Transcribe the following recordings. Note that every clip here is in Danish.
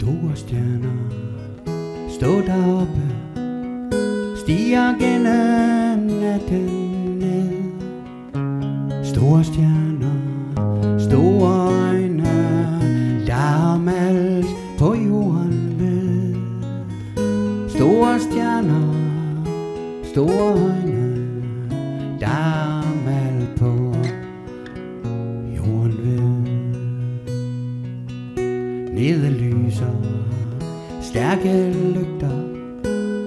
store stjerner Stå deroppe Stiger gennem natten. Ned Store stjerner Store øjne Der om alt på jorden ved. Store stjerner Store øjne hvide lyser stærke lygter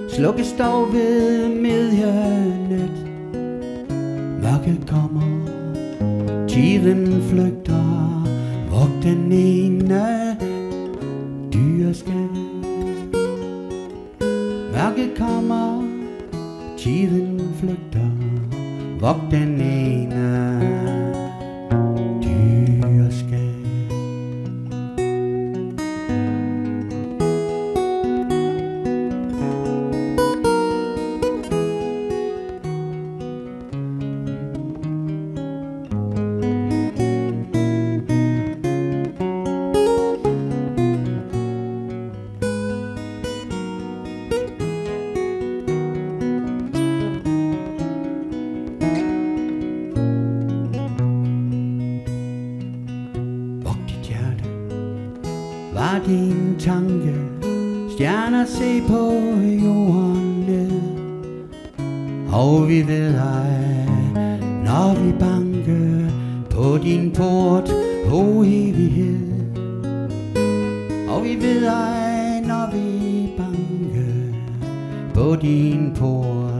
Slukkes dog ved midjernet. Mørket kommer Tiden flygter vok den ene dyre Mørket kommer Tiden flygter vok den ene Var din tanke Stjerner se på jorden ned. Og vi ved ej Når vi banker På din port O evighed. Og vi ved ej Når vi banker På din port.